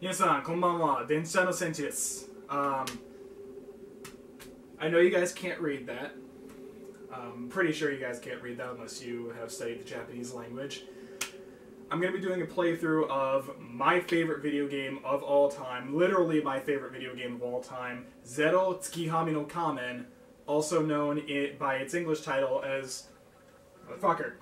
皆さんこんばんは電車の戦地です um, I know you guys can't read that I'm pretty sure you guys can't read that unless you have studied the Japanese language I'm going to be doing a playthrough of my favorite video game of all time, literally my favorite video game of all time, Zero Tsukihami no Kamen, also known i by its English title as... Motherfucker.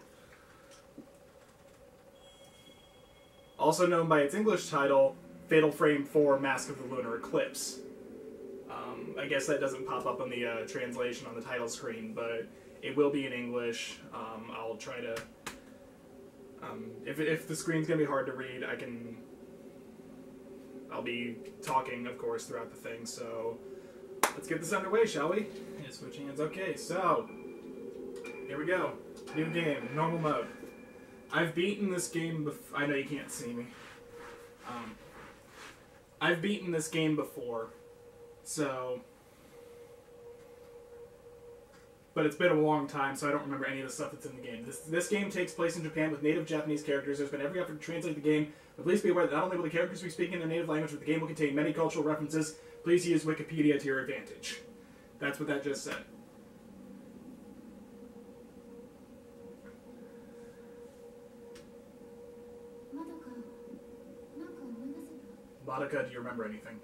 Also known by its English title, Fatal Frame 4 Mask of the Lunar Eclipse. Um, I guess that doesn't pop up on the uh, translation on the title screen, but it will be in English. Um, I'll try to um, if, if the screen's gonna be hard to read, I can. I'll be talking, of course, throughout the thing. So let's get this underway, shall we? Yeah, switching hands. Okay, so here we go. New game, normal mode. I've beaten this game. Bef- I know you can't see me. Um, I've beaten this game before, so but it's been a long time, so I don't remember any of the stuff that's in the game. This this game takes place in Japan with native Japanese characters. There's been every effort to translate the game, but please be aware that not only will the characters be speaking in their native language, but the game will contain many cultural references. Please use Wikipedia to your advantage. That's what that just said. Attica, do you remember anything?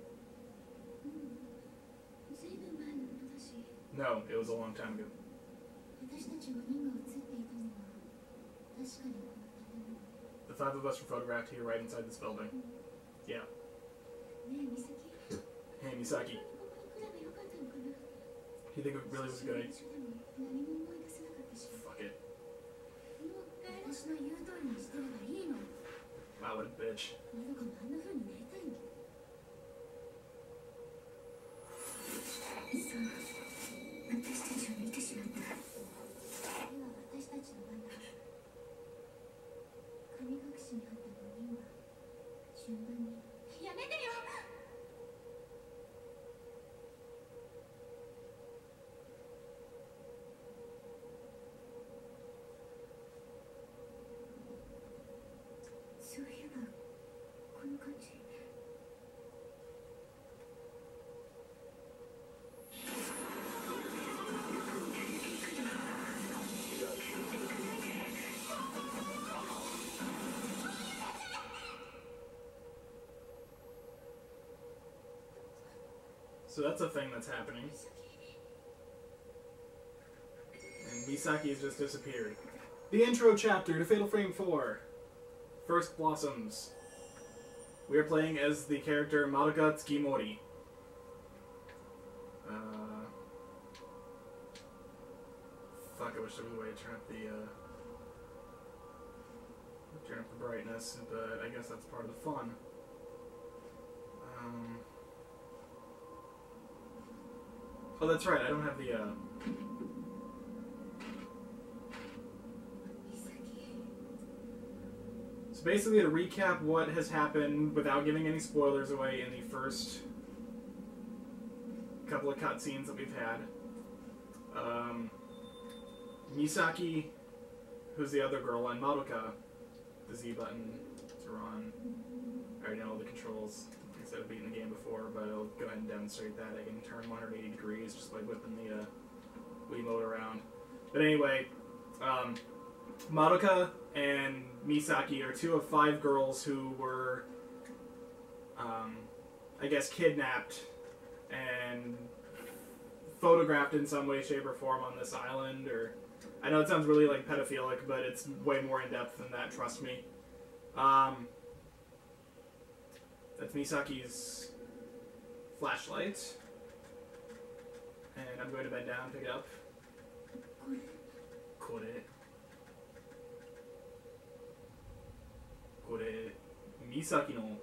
No, it was a long time ago. The five of us were photographed here right inside this building. Yeah. Hey, Misaki. Do you think it really was a good idea? Fuck it. Wow, what a bitch. So that's a thing that's happening. And Misaki has just disappeared. The intro chapter to Fatal Frame 4. First Blossoms. We are playing as the character Madoka Tsukimori. Uh, fuck, I wish there was a way to turn up the, uh, turn up the brightness, but I guess that's part of the fun. Um, Oh, that's right. I don't have the. Uh... So basically, to recap what has happened without giving any spoilers away in the first couple of cutscenes that we've had. Um, Misaki, who's the other girl, and Madoka, the Z button are on. I already know all the controls instead of beating the game before, but I'll go ahead and demonstrate that. I can turn 180 degrees just by whipping the uh, Wiimote around. But anyway, um, Madoka and Misaki are two of five girls who were, um, I guess, kidnapped and photographed in some way, shape, or form on this island. Or I know it sounds really like pedophilic, but it's way more in depth than that. Trust me. Um, that's Misaki's flashlight. And I'm going to bend down, pick it up. Caught it. Caught it. Misaki no.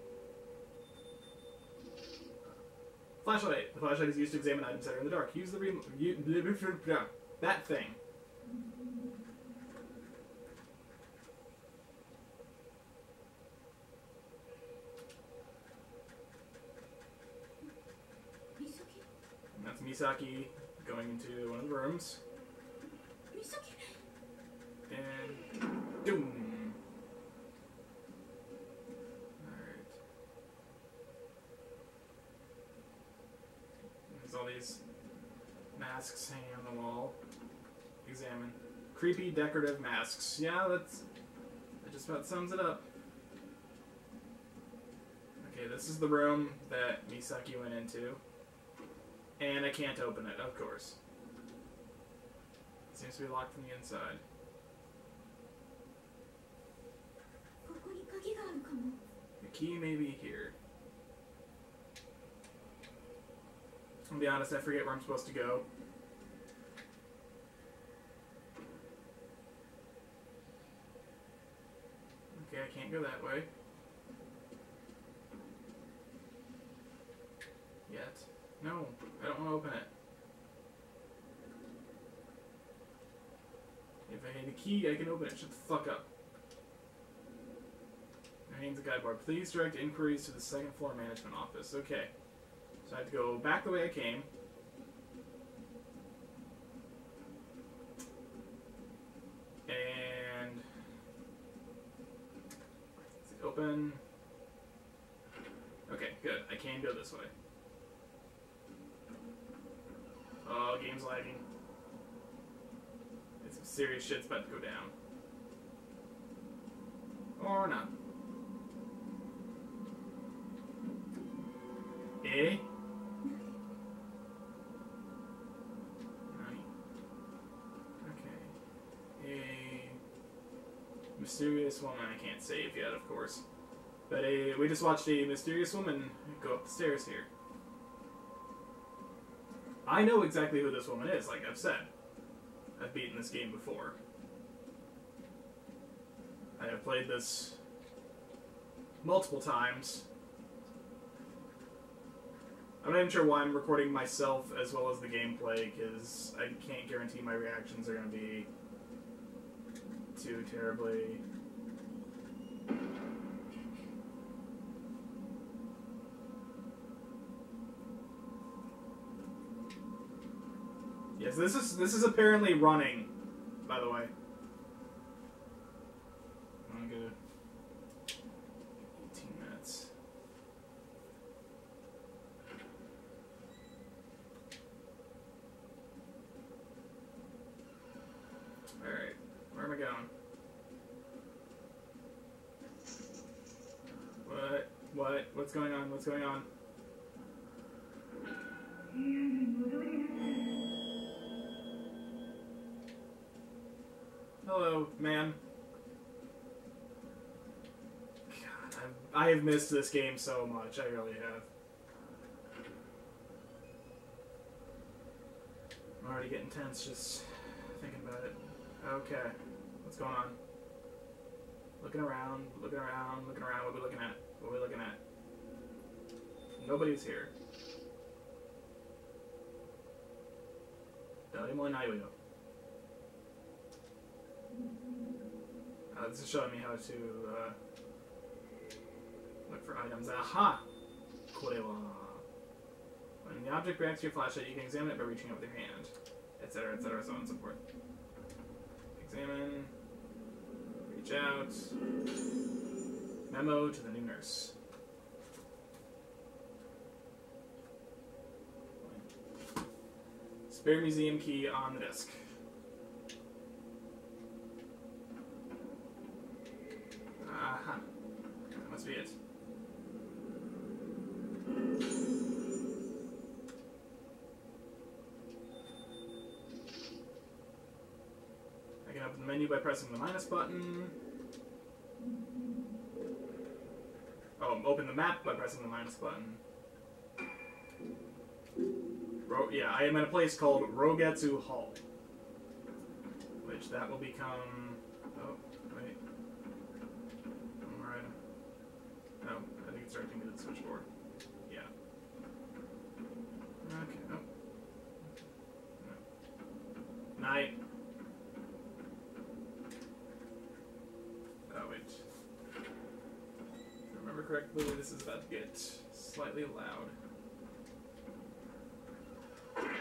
Flashlight. The flashlight is used to examine items that are in the dark. Use the remote. That thing. Misaki going into one of the rooms. And doom. All right. There's all these masks hanging on the wall. Examine. Creepy decorative masks. Yeah, that's that just about sums it up. Okay, this is the room that Misaki went into. And I can't open it, of course. It seems to be locked from the inside. The key may be here. I'll be honest, I forget where I'm supposed to go. Okay, I can't go that way. Key, I can open it. Shut the fuck up. I hangs a guideboard. Please direct inquiries to the second floor management office. Okay. So I have to go back the way I came. And is it open? Okay, good. I can go this way. Oh, game's lagging. Serious shit's about to go down. Or not. Eh? Nani? Okay. A mysterious woman I can't save yet, of course. But a we just watched a mysterious woman go up the stairs here. I know exactly who this woman is, like I've said. I've beaten this game before. I have played this multiple times. I'm not even sure why I'm recording myself as well as the gameplay, because I can't guarantee my reactions are going to be too terribly. This is this is apparently running, by the way. I'm gonna 18 minutes. Alright, where am I going? What? What? What's going on? What's going on? man. God, I have missed this game so much. I really have. I'm already getting tense just thinking about it. Okay, what's going on? Looking around, looking around, looking around. What are we looking at? What are we looking at? Nobody's here. Dale, muy know. it's showing me how to uh, look for items. Aha! Kurewa. When the object grabs your flashlight, you can examine it by reaching out with your hand, etc., etc., so on and so forth. Examine. Reach out. Memo to the new nurse. Spare museum key on the desk. Pressing the minus button. Oh, open the map by pressing the minus button. Ro- yeah, I am at a place called Rogetsu Hall. Which that will become. Oh, wait. Alright. Oh, no, I think it's directing me to the switchboard. Yeah. Okay, oh. no. no. Night. Oh, wait. If I remember correctly, this is about to get slightly loud. Yeah.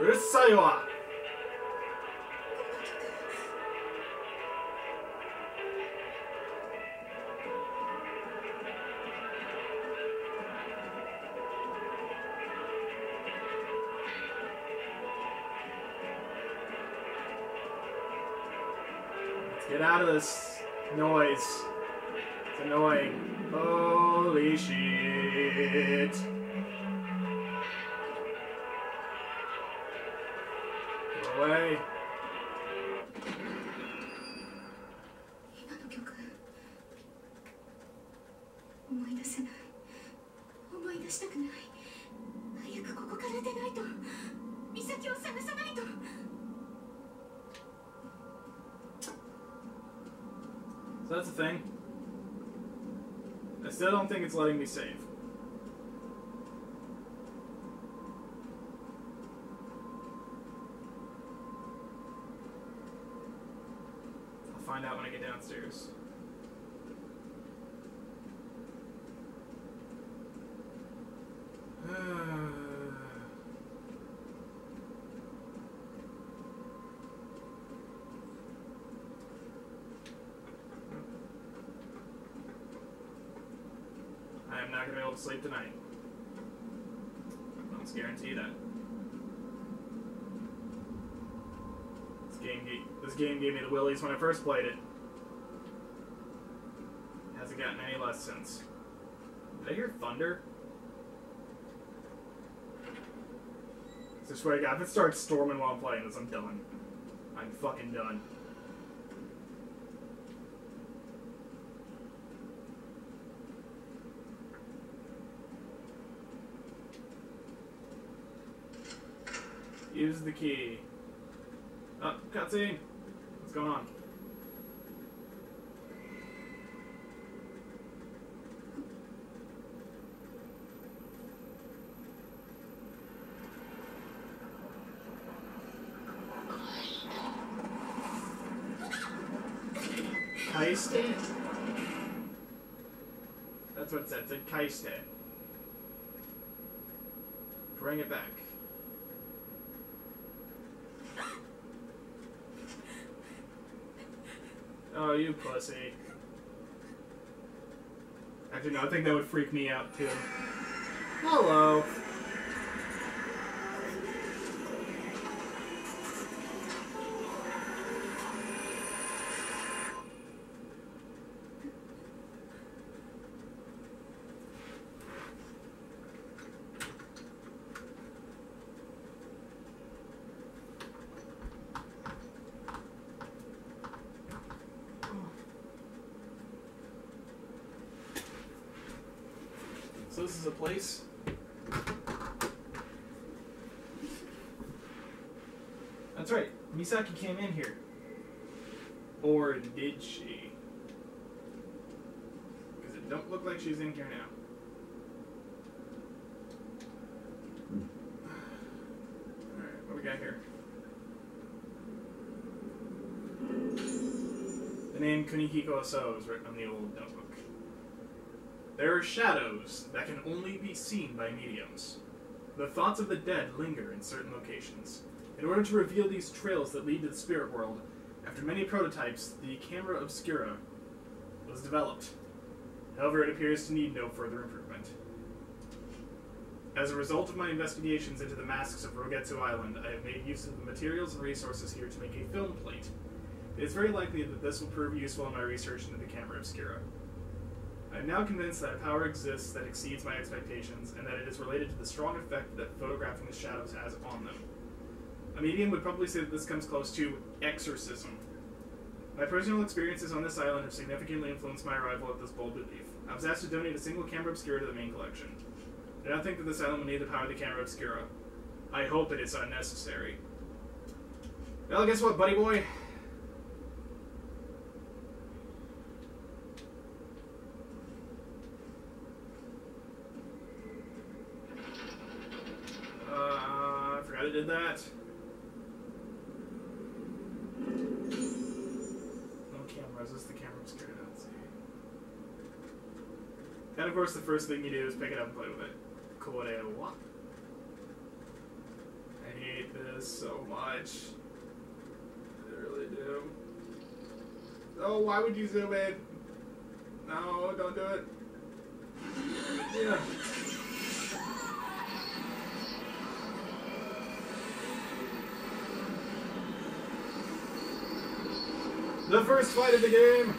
うるさいわ this noise. It's annoying. Holy shit. Go away. Still don't think it's letting me save. I'll find out when I get downstairs. I am not gonna be able to sleep tonight. Let's guarantee that. This game, gave, this game gave me the willies when I first played it. Hasn't gotten any less since. Did I hear thunder? I swear to God, if it starts storming while I'm playing this, I'm done. I'm fucking done. Use the key. Oh, cutscene. What's going on? Kaeshite? That's what it said. It said Kaeshite. Bring it back. Oh, you pussy. Actually, no, I think that would freak me out too. Hello. This is a place. That's right. Misaki came in here. Or did she? Because it don't look like she's in here now. Alright, what we got here? The name Kunihiko Asou is written on the old notebook. There are shadows that can only be seen by mediums. The thoughts of the dead linger in certain locations. In order to reveal these trails that lead to the spirit world, after many prototypes, the camera obscura was developed. However, it appears to need no further improvement. As a result of my investigations into the masks of Rogetsu Island, I have made use of the materials and resources here to make a film plate. It is very likely that this will prove useful in my research into the camera obscura. I am now convinced that a power exists that exceeds my expectations, and that it is related to the strong effect that photographing the shadows has on them. A medium would probably say that this comes close to exorcism. My personal experiences on this island have significantly influenced my arrival at this bold belief. I was asked to donate a single camera obscura to the main collection. I do not think that this island will need the power of the camera obscura. I hope that it is unnecessary. Well, guess what, buddy boy? Uh, I forgot I did that. No cameras. This is the camera obscura. Let's see. And of course, the first thing you do is pick it up and play with it. Korewa. I hate this so much. I really do. Oh, why would you zoom in? No, don't do it. Yeah. The first fight of the game!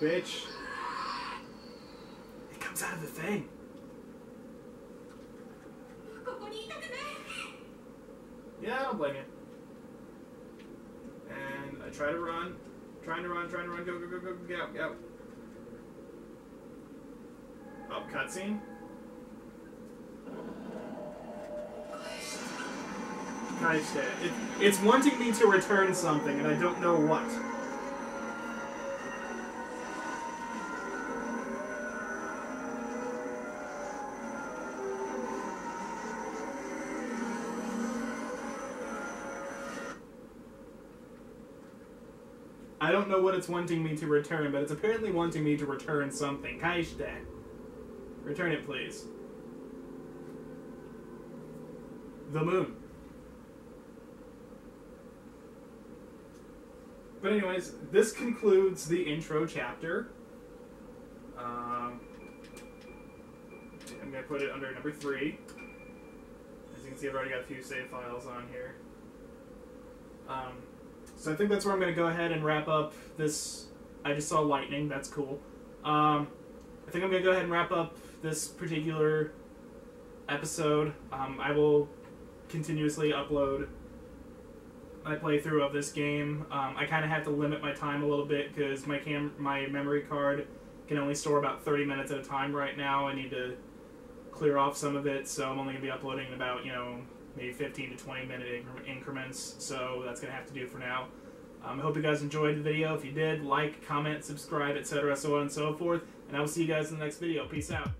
Bitch. It comes out of the thing. Yeah, I don't blame you. And I try to run. Trying to run, trying to run. Go, go, go, go, go, go. go. Oh, cutscene? Kaeshite. It, it's wanting me to return something, and I don't know what. Don't know what it's wanting me to return, but it's apparently wanting me to return something. Kaeshite. Return it, please. The moon. But anyways, this concludes the intro chapter. Um, I'm gonna put it under number three. As you can see, I've already got a few save files on here. Um, so I think that's where I'm gonna go ahead and wrap up this. I just saw lightning. That's cool. Um, I think I'm gonna go ahead and wrap up this particular episode. Um, I will continuously upload my playthrough of this game. Um, I kind of have to limit my time a little bit because my cam my memory card can only store about 30 minutes at a time right now. I need to clear off some of it, so I'm only gonna be uploading about you know maybe 15 to 20 minute increments. So that's gonna have to do for now. Um, I hope you guys enjoyed the video. If you did, like, comment, subscribe, etc., so on and so forth. And I will see you guys in the next video. Peace out.